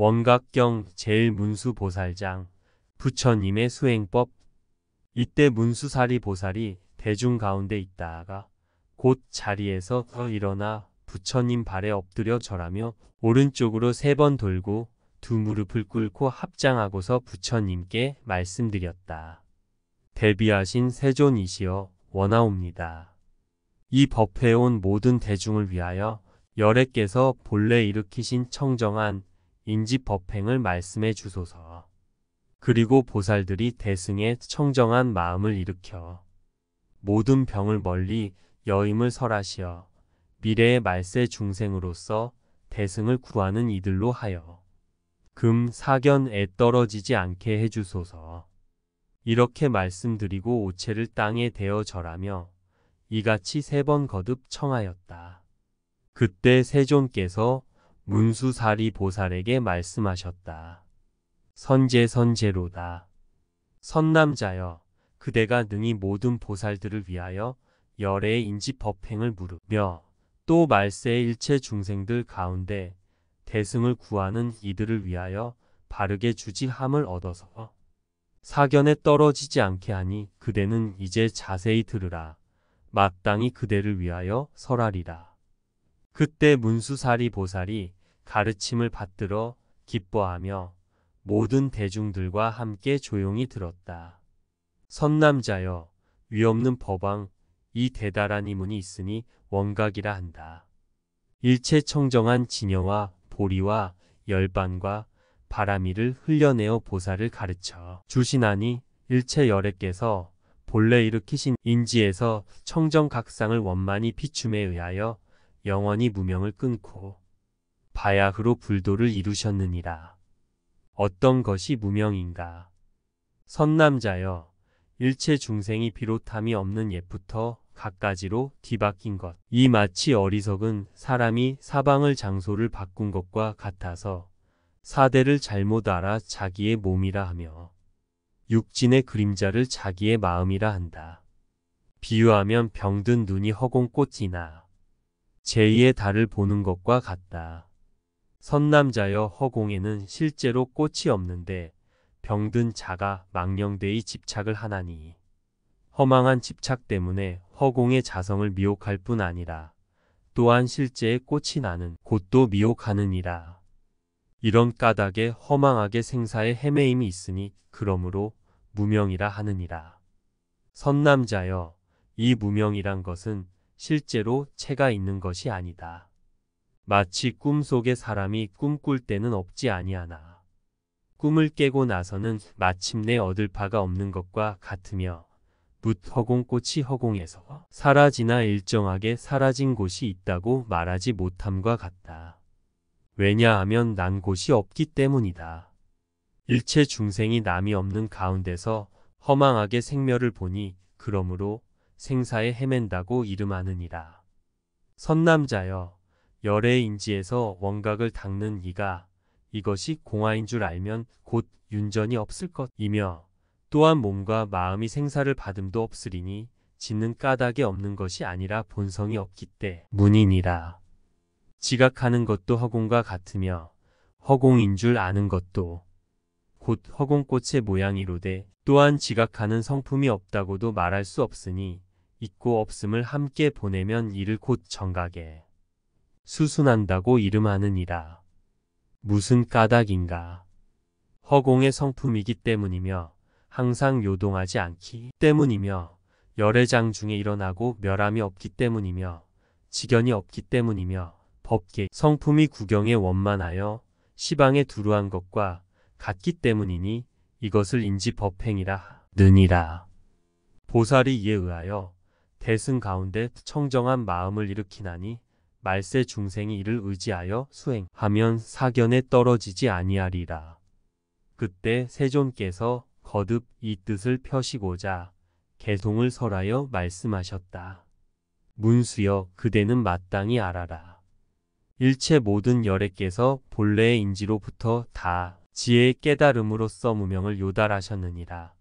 원각경 제일문수보살장 부처님의 수행법 이때 문수사리 보살이 대중 가운데 있다가 곧 자리에서 더 일어나 부처님 발에 엎드려 절하며 오른쪽으로 세 번 돌고 두 무릎을 꿇고 합장하고서 부처님께 말씀드렸다. 대비하신 세존이시여 원하옵니다. 이 법회에 온 모든 대중을 위하여 열애께서 본래 일으키신 청정한 인지 법행을 말씀해 주소서. 그리고 보살들이 대승의 청정한 마음을 일으켜 모든 병을 멀리 여임을 설하시어 미래의 말세 중생으로서 대승을 구하는 이들로 하여 금 사견에 떨어지지 않게 해주소서. 이렇게 말씀드리고 오체를 땅에 대어 절하며 이같이 세 번 거듭 청하였다. 그때 세존께서 문수사리 보살에게 말씀하셨다. 선제선제로다. 선남자여, 그대가 능히 모든 보살들을 위하여 열애의 인지법행을 물으며 또 말세의 일체 중생들 가운데 대승을 구하는 이들을 위하여 바르게 주지함을 얻어서 사견에 떨어지지 않게 하니 그대는 이제 자세히 들으라. 마땅히 그대를 위하여 설하리라. 그때 문수사리 보살이 가르침을 받들어 기뻐하며 모든 대중들과 함께 조용히 들었다. 선남자여 위없는 법왕 이 대달한 이문이 있으니 원각이라 한다. 일체 청정한 진여와 보리와 열반과 바람이를 흘려내어 보살을 가르쳐 주시나니 일체 열애께서 본래 일으키신 인지에서 청정각상을 원만히 비춤에 의하여 영원히 무명을 끊고 바야흐로 불도를 이루셨느니라. 어떤 것이 무명인가? 선남자여, 일체 중생이 비롯함이 없는 옛부터 갖가지로 뒤바뀐 것. 이 마치 어리석은 사람이 사방을 장소를 바꾼 것과 같아서 사대를 잘못 알아 자기의 몸이라 하며 육진의 그림자를 자기의 마음이라 한다. 비유하면 병든 눈이 허공꽃이나 제2의 달을 보는 것과 같다. 선남자여 허공에는 실제로 꽃이 없는데 병든 자가 망령되이 집착을 하나니 허망한 집착 때문에 허공의 자성을 미혹할 뿐 아니라 또한 실제의 꽃이 나는 곳도 미혹하느니라. 이런 까닭에 허망하게 생사의 헤매임이 있으니 그러므로 무명이라 하느니라. 선남자여 이 무명이란 것은 실제로 체가 있는 것이 아니다. 마치 꿈속에 사람이 꿈꿀 때는 없지 아니하나. 꿈을 깨고 나서는 마침내 얻을 바가 없는 것과 같으며 묻 허공꽃이 허공에서 사라지나 일정하게 사라진 곳이 있다고 말하지 못함과 같다. 왜냐하면 난 곳이 없기 때문이다. 일체 중생이 남이 없는 가운데서 허망하게 생멸을 보니 그러므로 생사에 헤맨다고 이름하느니라. 선남자여 열의 인지에서 원각을 닦는 이가 이것이 공화인 줄 알면 곧 윤전이 없을 것이며 또한 몸과 마음이 생사를 받음도 없으리니 짓는 까닭이 없는 것이 아니라 본성이 없기 때문이니라. 지각하는 것도 허공과 같으며 허공인 줄 아는 것도 곧 허공꽃의 모양이로되 또한 지각하는 성품이 없다고도 말할 수 없으니 있고 없음을 함께 보내면 이를 곧 정각에 수순한다고 이름하느니라. 무슨 까닭인가. 허공의 성품이기 때문이며 항상 요동하지 않기 때문이며 열애장 중에 일어나고 멸함이 없기 때문이며 지견이 없기 때문이며 법계 성품이 구경에 원만하여 시방에 두루한 것과 같기 때문이니 이것을 인지 법행이라 느니라. 보살이 이에 의하여 대승 가운데 청정한 마음을 일으키나니 말세 중생이 이를 의지하여 수행하면 사견에 떨어지지 아니하리라. 그때 세존께서 거듭 이 뜻을 펴시고자 개송을 설하여 말씀하셨다. 문수여 그대는 마땅히 알아라. 일체 모든 열애께서 본래의 인지로부터 다 지혜의 깨달음으로써 무명을 요달하셨느니라.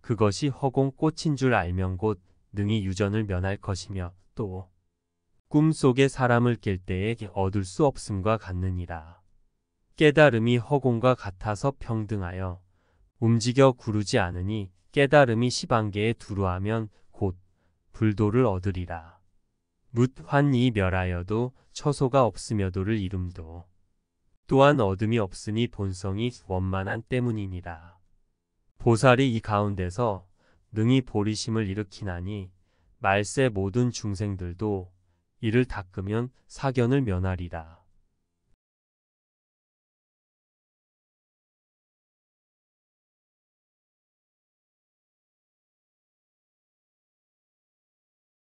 그것이 허공 꽃인 줄 알면 곧 능히 유전을 면할 것이며 또 꿈속에 사람을 깰 때에 얻을 수 없음과 같느니라. 깨달음이 허공과 같아서 평등하여 움직여 구르지 않으니 깨달음이 시방계에 두루하면 곧 불도를 얻으리라. 묻환이 멸하여도 처소가 없으며도를 이름도 또한 어둠이 없으니 본성이 원만한 때문이니라. 보살이 이 가운데서 능히 보리심을 일으키나니 말세 모든 중생들도 이를 닦으면 사견을 면하리라.